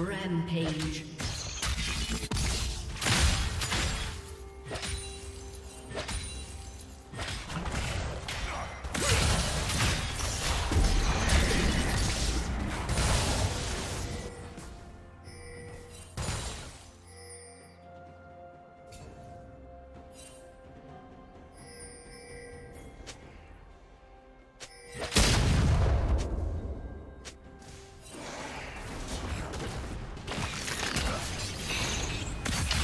Rampage.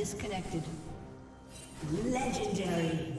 Disconnected. Legendary.